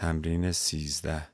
تمرین سیزده.